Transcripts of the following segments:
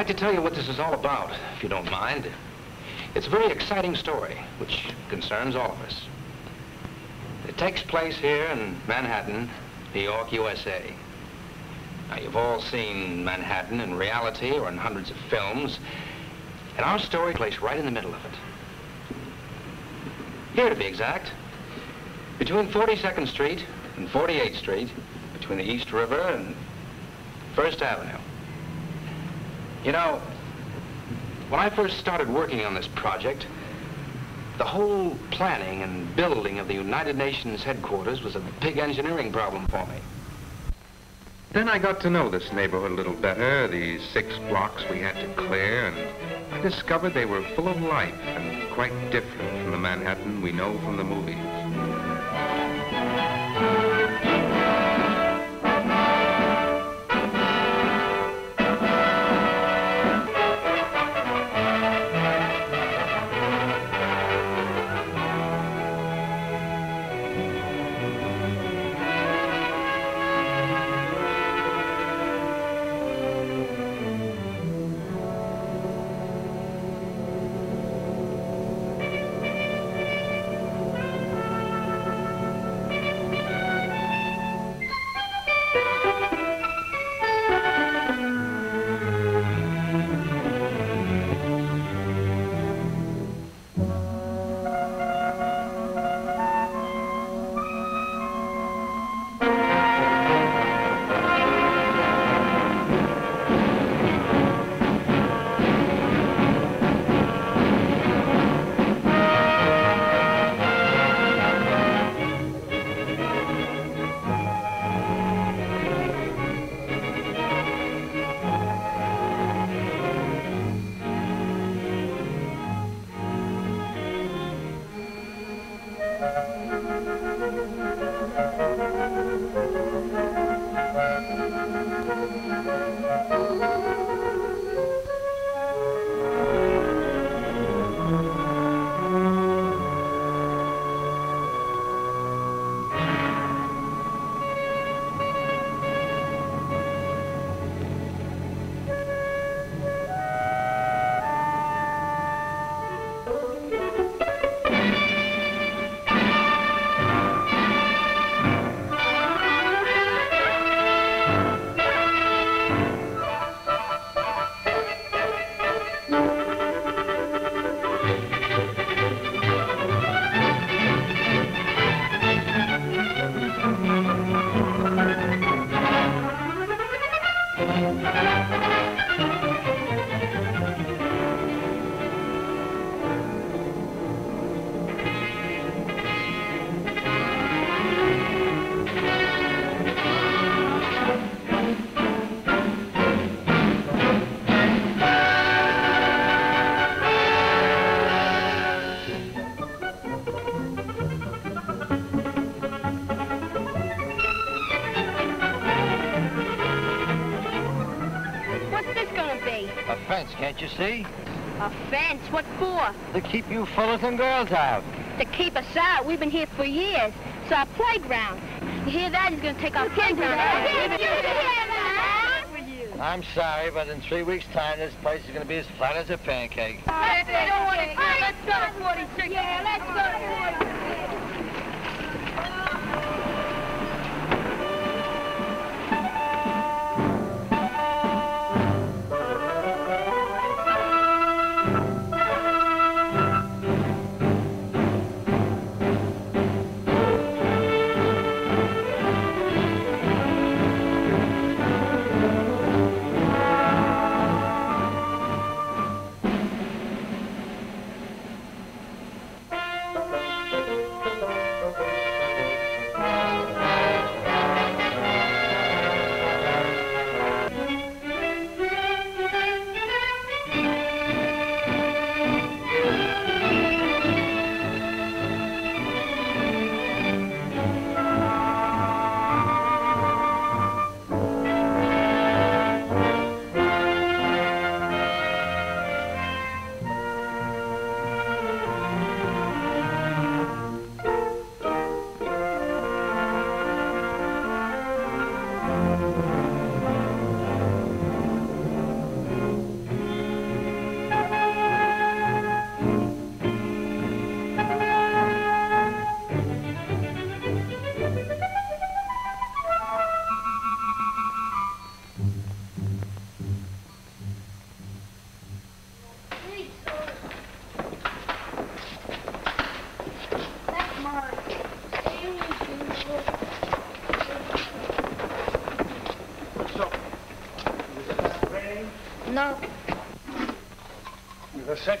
like to tell you what this is all about, if you don't mind. It's a very exciting story, which concerns all of us. It takes place here in Manhattan, New York, USA. Now, you've all seen Manhattan in reality or in hundreds of films, and our story plays right in the middle of it. Here, to be exact, between 42nd Street and 48th Street, between the East River and First Avenue. You know, when I first started working on this project, the whole planning and building of the United Nations headquarters was a big engineering problem for me. Then I got to know this neighborhood a little better, these six blocks we had to clear, and I discovered they were full of life and quite different from the Manhattan we know from the movies. Can't you see? A fence? What for? To keep you fellas and girls out. To keep us out? We've been here for years. It's our playground. You hear that? He's going to take our playground I'm sorry, but in three weeks' time, this place is going to be as flat as a pancake. Let's go to 46. Yeah, let's go to 46.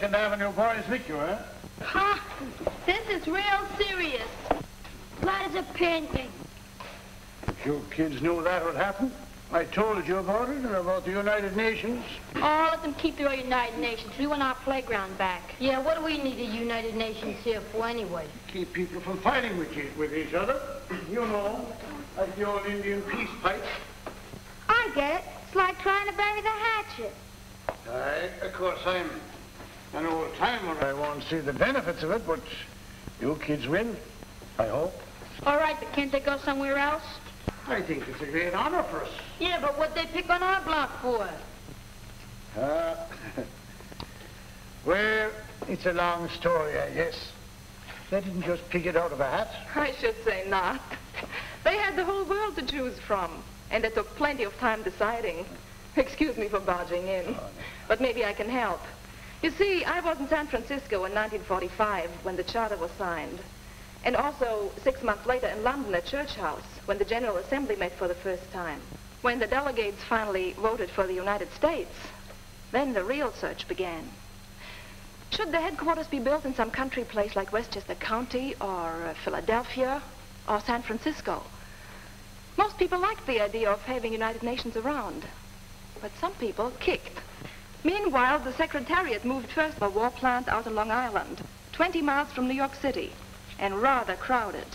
Second Avenue boys lick you, huh? Huh? This is real serious. Flat as a pancake. If you kids knew that would happen, I told you about it and about the United Nations. Oh, let them keep their United Nations. We want our playground back. Yeah, what do we need the United Nations here for anyway? Keep people from fighting with, you, with each other. You know, like the old Indian peace pipe. I get it. It's like trying to bury the hatchet. I, of course, I'm an old timer. I won't see the benefits of it, but you kids win, I hope. All right, but can't they go somewhere else? I think it's a great honor for us. Yeah, but what'd they pick on our block for? Uh, well, it's a long story, I guess. They didn't just pick it out of a hat. I should say not. They had the whole world to choose from, and they took plenty of time deciding. Excuse me for barging in, but maybe I can help. You see, I was in San Francisco in 1945 when the charter was signed, and also six months later in London at Church House when the General Assembly met for the first time. When the delegates finally voted for the United States, then the real search began. Should the headquarters be built in some country place like Westchester County or uh, Philadelphia or San Francisco? Most people liked the idea of having United Nations around, but some people kicked. Meanwhile, the Secretariat moved first to a war plant out on Long Island, 20 miles from New York City, and rather crowded.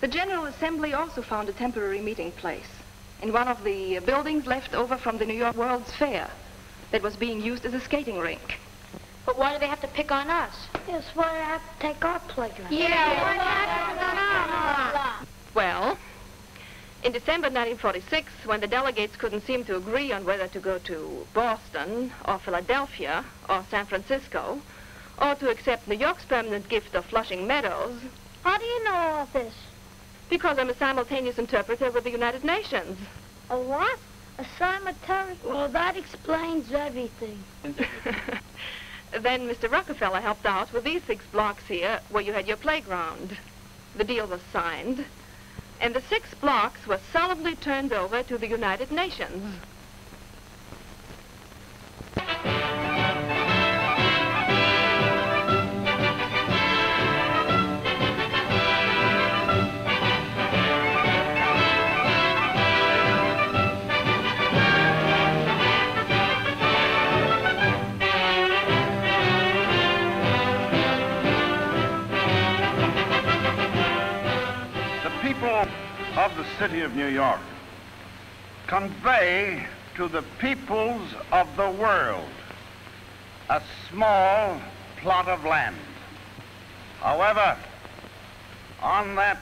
The General Assembly also found a temporary meeting place in one of the buildings left over from the New York World's Fair that was being used as a skating rink. But why do they have to pick on us? Yes, why do they have to take our playground? Yeah, why have to pick on us? Well, in December 1946, when the delegates couldn't seem to agree on whether to go to Boston or Philadelphia or San Francisco, or to accept New York's permanent gift of Flushing Meadows, How do you know all this? because I'm a simultaneous interpreter with the United Nations. A what? A cemetery? Well, that explains everything. then Mr. Rockefeller helped out with these six blocks here where you had your playground. The deal was signed, and the six blocks were solemnly turned over to the United Nations. City of New York convey to the peoples of the world a small plot of land. However, on that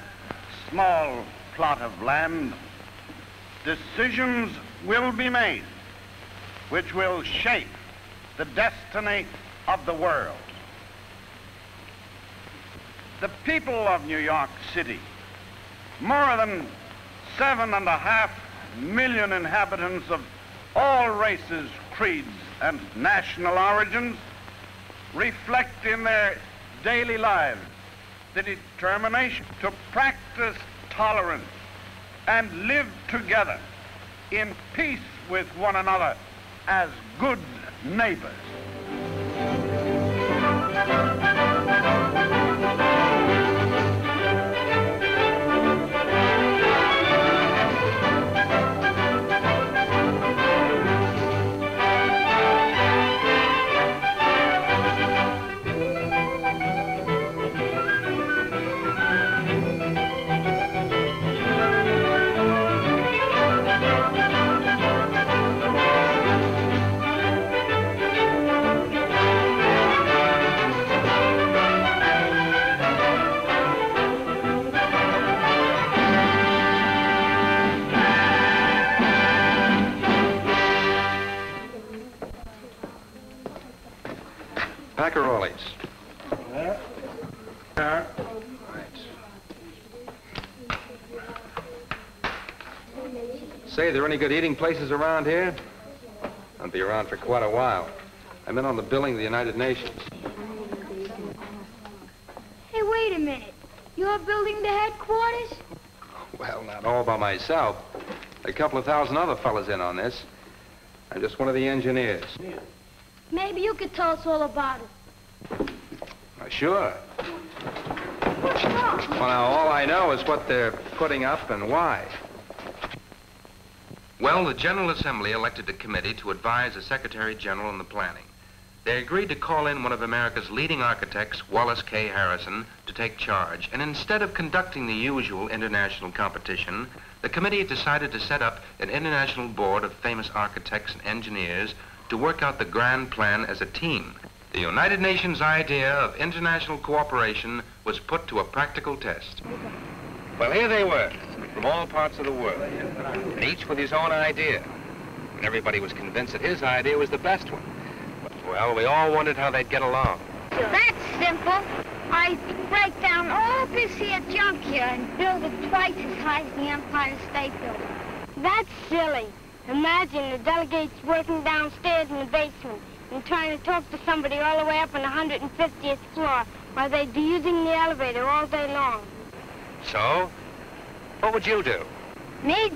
small plot of land, decisions will be made which will shape the destiny of the world. The people of New York City more than seven and a half million inhabitants of all races, creeds, and national origins reflect in their daily lives the determination to practice tolerance and live together in peace with one another as good neighbors. Any good eating places around here? I'll be around for quite a while. I'm in on the billing of the United Nations. Hey, wait a minute. You're building the headquarters? Well, not all by myself. A couple of thousand other fellas in on this. I'm just one of the engineers. Maybe you could tell us all about it. Uh, sure. What's wrong? Well, now, all I know is what they're putting up and why. Well, the General Assembly elected a committee to advise the Secretary General on the planning. They agreed to call in one of America's leading architects, Wallace K. Harrison, to take charge. And instead of conducting the usual international competition, the committee decided to set up an international board of famous architects and engineers to work out the grand plan as a team. The United Nations idea of international cooperation was put to a practical test. Well, here they were, from all parts of the world, and each with his own idea. And everybody was convinced that his idea was the best one. Well, we all wondered how they'd get along. That's simple. I break down all this here junk here and build it twice as high as the Empire State Building. That's silly. Imagine the delegates working downstairs in the basement and trying to talk to somebody all the way up on the 150th floor while they'd be using the elevator all day long. So, what would you do? Me?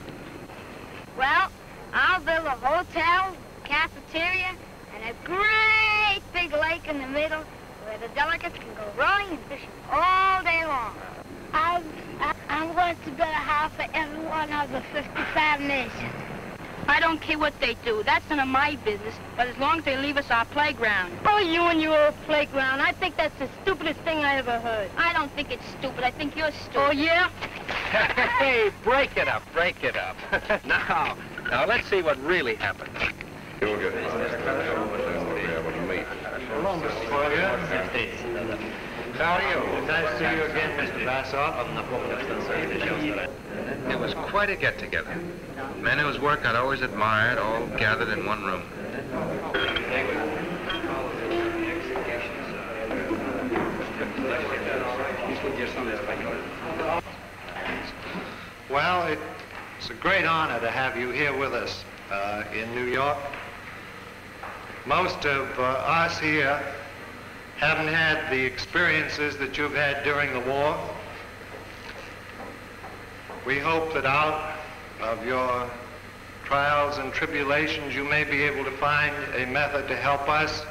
Well, I'll build a hotel, cafeteria, and a great big lake in the middle where the delegates can go rowing and fishing all day long. I'm, I'm going to build a house for every one of the 55 nations. I don't care what they do. That's none of my business. But as long as they leave us our playground. Oh, you and your old playground. I think that's the stupidest thing I ever heard. I don't think it's stupid. I think you're stupid. Oh, yeah? hey, break it up, break it up. now, now let's see what really happened. You'll get How are you? Nice to see you again, Mr. Bassett. It was quite a get-together. Men whose work I'd always admired, all gathered in one room. Well, it's a great honor to have you here with us uh, in New York. Most of uh, us here haven't had the experiences that you've had during the war. We hope that out of your trials and tribulations, you may be able to find a method to help us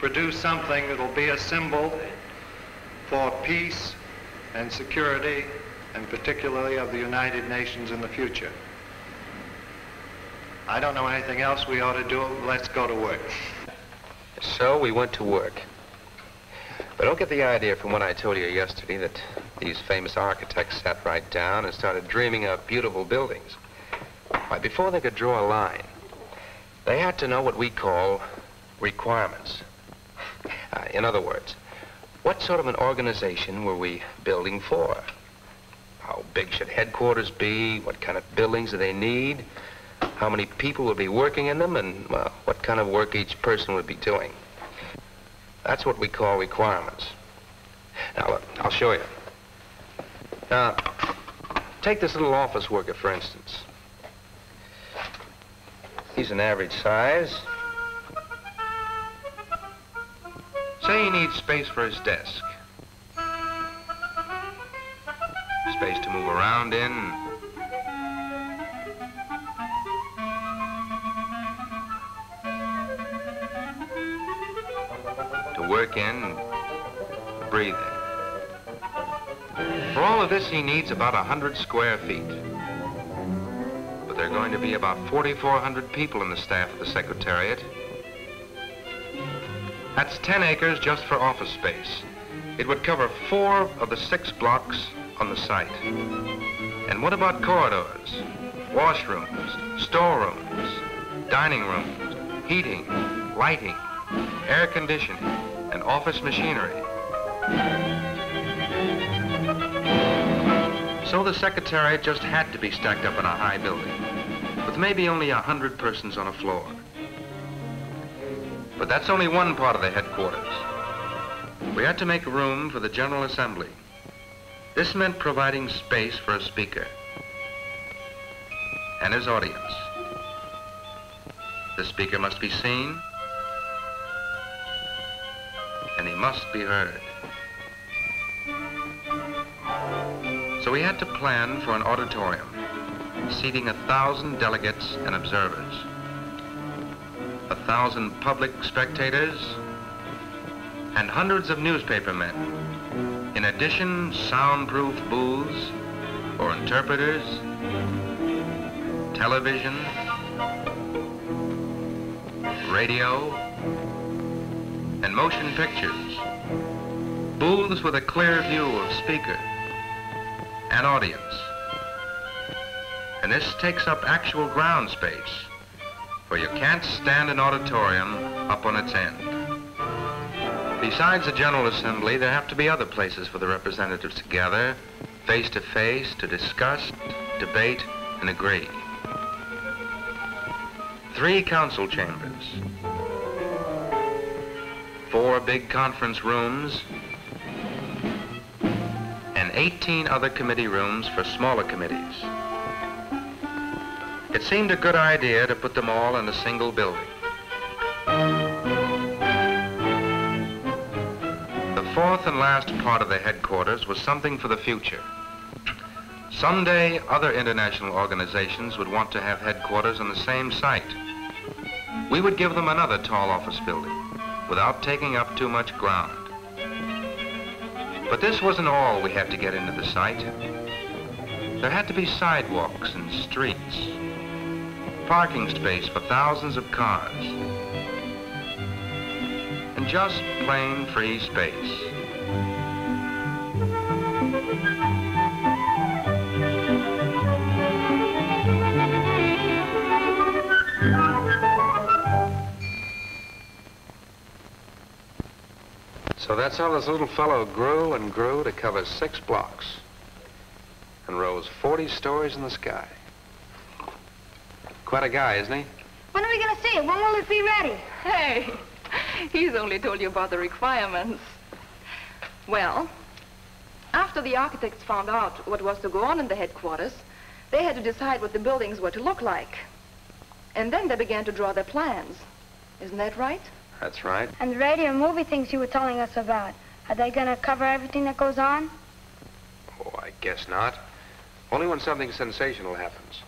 produce something that'll be a symbol for peace and security, and particularly of the United Nations in the future. I don't know anything else we ought to do. Let's go to work. So we went to work. But don't get the idea from what I told you yesterday that these famous architects sat right down and started dreaming up beautiful buildings. Why, before they could draw a line, they had to know what we call requirements. Uh, in other words, what sort of an organization were we building for? How big should headquarters be? What kind of buildings do they need? How many people would be working in them? And, what kind of work each person would be doing? That's what we call requirements. Now, look, I'll show you. Now, take this little office worker, for instance. He's an average size. Say he needs space for his desk. Space to move around in. Work in, in. For all of this, he needs about 100 square feet. But there are going to be about 4,400 people in the staff of the Secretariat. That's 10 acres just for office space. It would cover four of the six blocks on the site. And what about corridors, washrooms, storerooms, dining rooms, heating, lighting, air conditioning, and office machinery? So the Secretariat just had to be stacked up in a high building, with maybe only a hundred persons on a floor. But that's only one part of the headquarters. We had to make room for the General Assembly. This meant providing space for a speaker and his audience. The speaker must be seen must be heard. So we had to plan for an auditorium, seating a thousand delegates and observers. a thousand public spectators, and hundreds of newspaper men. In addition, soundproof booths for interpreters, television, radio, and motion pictures. Booths with a clear view of speaker and audience. And this takes up actual ground space, for you can't stand an auditorium up on its end. Besides the General Assembly, there have to be other places for the representatives to gather, face to face, to discuss, debate, and agree. Three council chambers, four big conference rooms, and 18 other committee rooms for smaller committees. It seemed a good idea to put them all in a single building. The fourth and last part of the headquarters was something for the future. Someday, other international organizations would want to have headquarters on the same site. We would give them another tall office building without taking up too much ground. But this wasn't all we had to get into the site. There had to be sidewalks and streets, parking space for thousands of cars, and just plain free space. That's how this little fellow grew and grew to cover six blocks and rose 40 stories in the sky. Quite a guy, isn't he? When are we going to see it? When will it be ready? Hey, he's only told you about the requirements. Well, after the architects found out what was to go on in the headquarters, they had to decide what the buildings were to look like. And then they began to draw their plans. Isn't that right? That's right. And the radio and movie things you were telling us about. Are they going to cover everything that goes on? Oh, I guess not. Only when something sensational happens.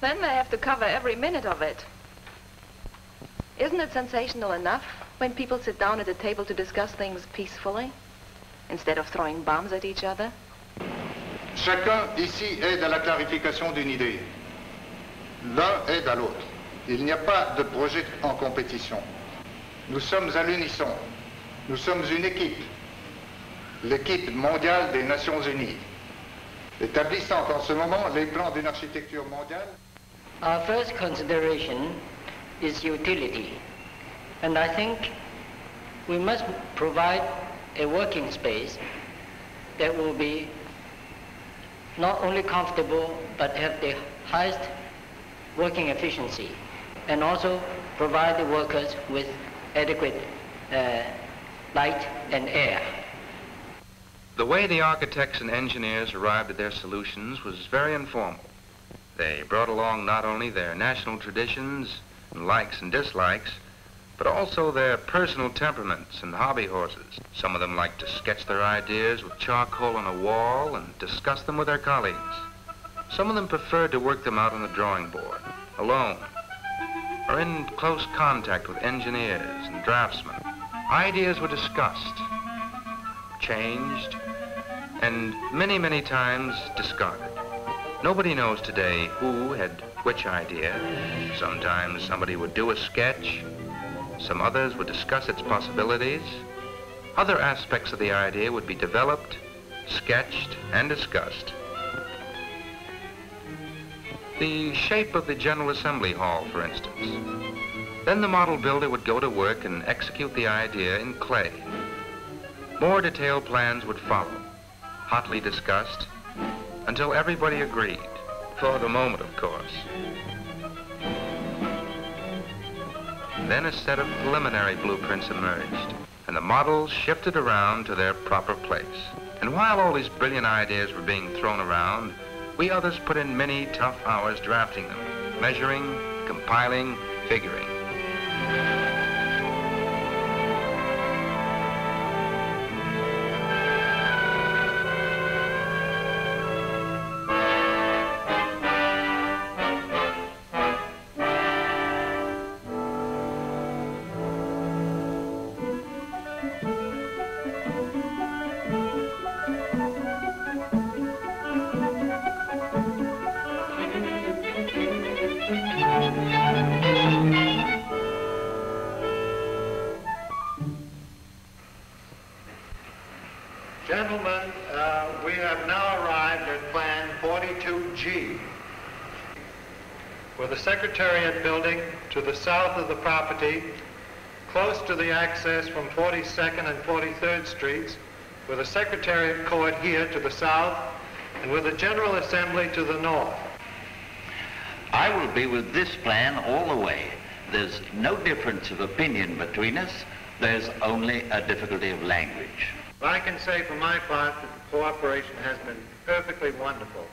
Then they have to cover every minute of it. Isn't it sensational enough when people sit down at a table to discuss things peacefully instead of throwing bombs at each other? Chacun ici aide à la clarification d'une idée. L'un aide à l'autre. Il n'y a pas de projet en compétition. Nous sommes à l'unisson. Nous sommes une équipe. L'équipe mondiale des Nations Unies. Établissant en ce moment les plans d'une architecture mondiale. Our first consideration is utility. And I think we must provide a working space that will be not only comfortable, but have the highest working efficiency, and also provide the workers with adequate uh, light and air. The way the architects and engineers arrived at their solutions was very informal. They brought along not only their national traditions and likes and dislikes, but also their personal temperaments and hobby horses. Some of them liked to sketch their ideas with charcoal on a wall and discuss them with their colleagues. Some of them preferred to work them out on the drawing board, alone, or in close contact with engineers and draftsmen. Ideas were discussed, changed, and many, many times discarded. Nobody knows today who had which idea. Sometimes somebody would do a sketch. Some others would discuss its possibilities. Other aspects of the idea would be developed, sketched, and discussed. The shape of the General Assembly Hall, for instance. Then the model builder would go to work and execute the idea in clay. More detailed plans would follow, hotly discussed, until everybody agreed, for the moment, of course. Then a set of preliminary blueprints emerged, and the models shifted around to their proper place. And while all these brilliant ideas were being thrown around, we others put in many tough hours drafting them, measuring, compiling, figuring. 42G, with the Secretariat building to the south of the property, close to the access from 42nd and 43rd Streets, with the Secretariat Court here to the south, and with the General Assembly to the north. I will be with this plan all the way. There's no difference of opinion between us. There's only a difficulty of language. I can say for my part that the cooperation has been perfectly wonderful.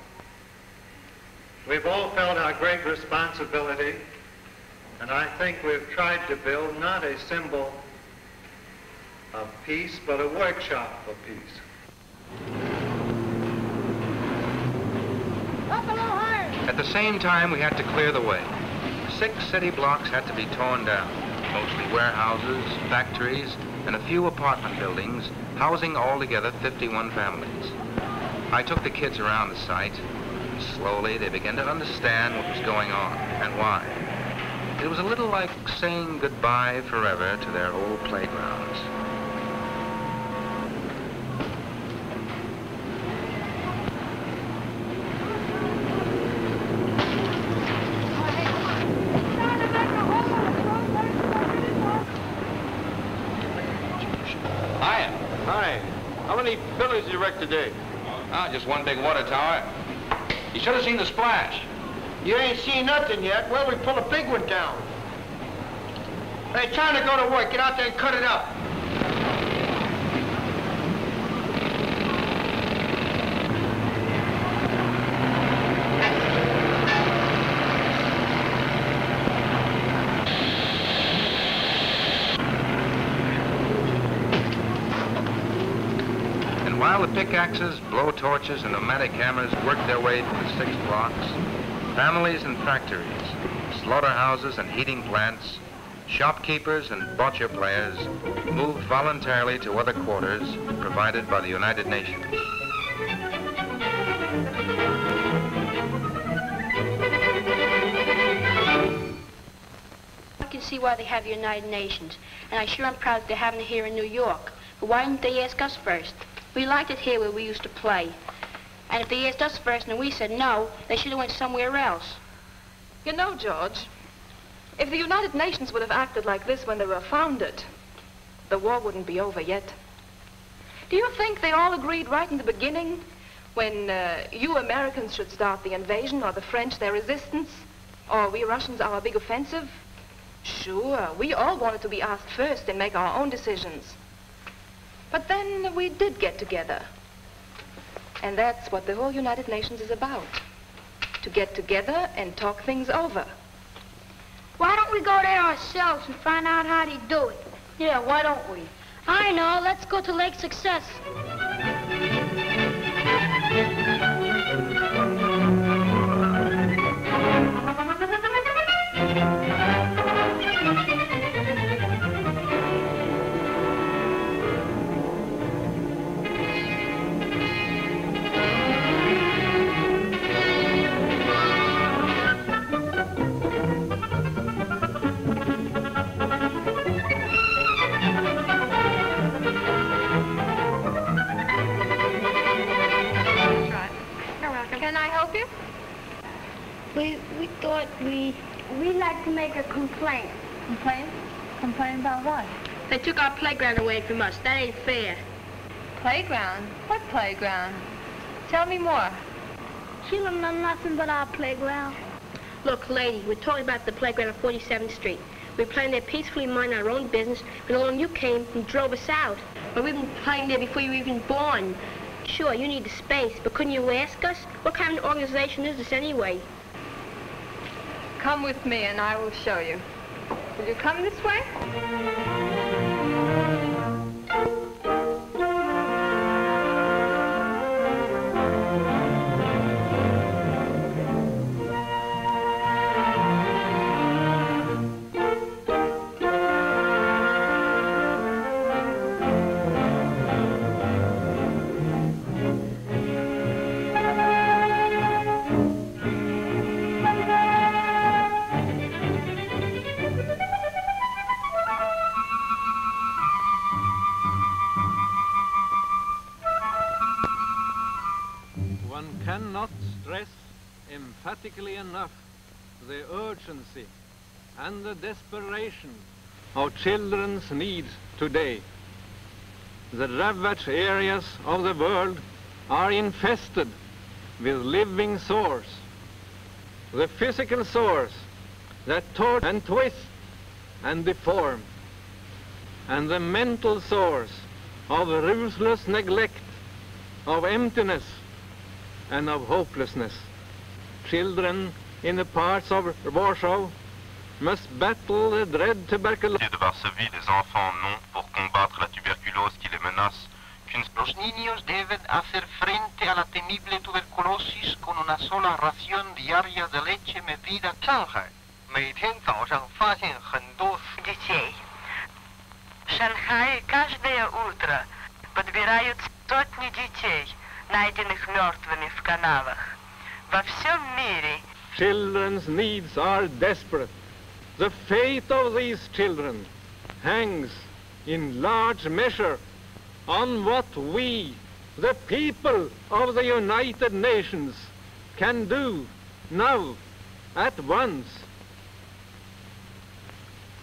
We've all felt our great responsibility, and I think we've tried to build not a symbol of peace, but a workshop for peace. At the same time, we had to clear the way. Six city blocks had to be torn down, mostly warehouses, factories, and a few apartment buildings housing altogether 51 families. I took the kids around the site. Slowly, they began to understand what was going on and why. It was a little like saying goodbye forever to their old playgrounds. Hiya. Hi. How many buildings did you wreck today? Ah, just one big water tower. Should have seen the splash. You ain't seen nothing yet. Well, we pull a big one down. Hey, time to go to work. Get out there and cut it up. And while the pickaxes, blow torches, and pneumatic hammers worked their way through the six blocks, families and factories, slaughterhouses and heating plants, shopkeepers and bocce players moved voluntarily to other quarters provided by the United Nations. I can see why they have the United Nations, and I sure am proud they're having it here in New York. But why didn't they ask us first? We liked it here where we used to play. And if they asked us first and we said no, they should have went somewhere else. You know, George, if the United Nations would have acted like this when they were founded, the war wouldn't be over yet. Do you think they all agreed right in the beginning when uh, you Americans should start the invasion or the French their resistance or we Russians our big offensive? Sure, we all wanted to be asked first and make our own decisions. But then we did get together. And that's what the whole United Nations is about. To get together and talk things over. Why don't we go there ourselves and find out how to do it? Yeah, why don't we? I know. Let's go to Lake Success. We we thought we we'd like to make a complaint. Complain? Complain about what? They took our playground away from us. That ain't fair. Playground? What playground? Tell me more. She don't know nothing but our playground. Look, lady, we're talking about the playground on 47th Street. We're playing there peacefully minding our own business, but along you came and drove us out. But we've been playing there before you were even born. Sure, you need the space, but couldn't you ask us? What kind of organization is this anyway? Come with me and I will show you. Will you come this way? The urgency and the desperation of children's needs today. The ravaged areas of the world are infested with living sores. The physical sores that torture and twist and deform, and the mental sores of ruthless neglect, of emptiness, and of hopelessness. Children in the parts of Warsaw must battle the dread tuberculosis. de Varsovie, les enfants non pour combattre la tuberculose qui les menace. Los niños deben hacer frente a la temible tuberculosis con una sola ración diaria de leche metida. 上海每天早上发现很多 детей. В Шанхае каждое утро подбирают сотни детей, найденных мертвыми в канавах. Во всем мире Children's needs are desperate. The fate of these children hangs in large measure on what we, the people of the United Nations, can do now, at once.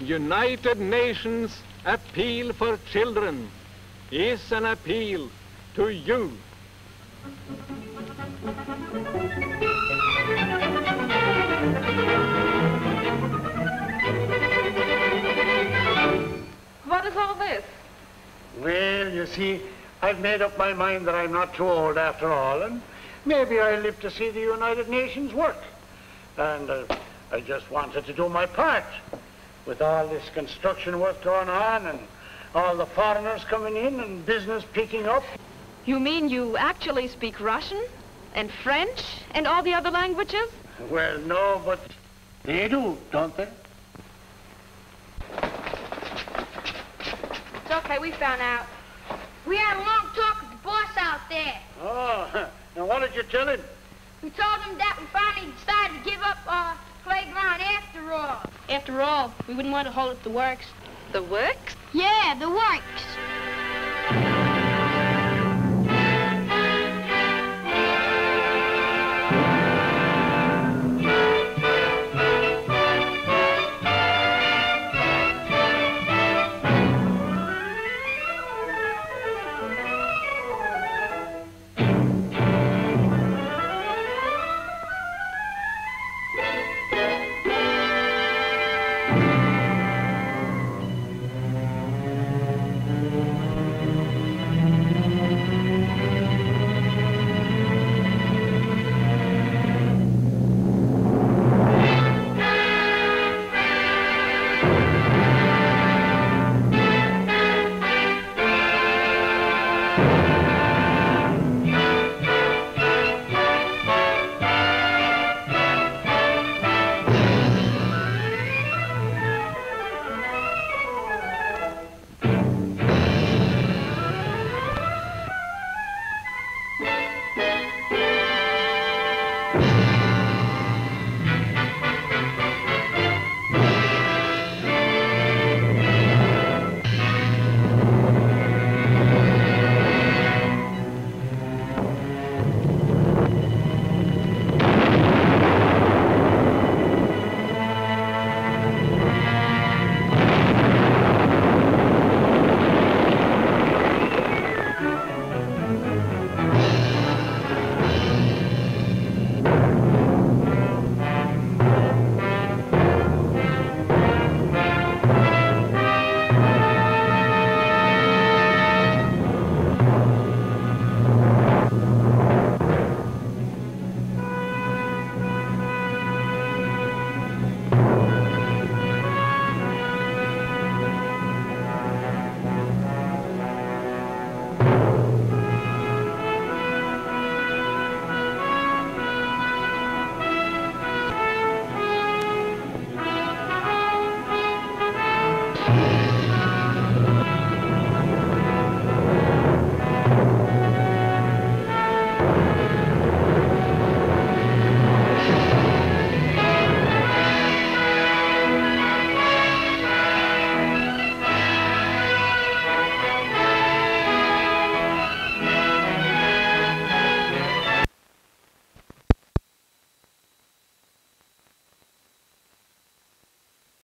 United Nations appeal for children is an appeal to you. What is all this? Well, you see, I've made up my mind that I'm not too old after all, and maybe I'll live to see the United Nations work. And uh, I just wanted to do my part. With all this construction work going on and all the foreigners coming in and business picking up. You mean you actually speak Russian and French and all the other languages? Well, no, but they do, don't they? It's okay, we found out. We had a long talk with the boss out there. Oh, now what did you tell him? We told him that we finally decided to give up our playground after all. After all, we wouldn't want to hold up the works. The works? Yeah, the works.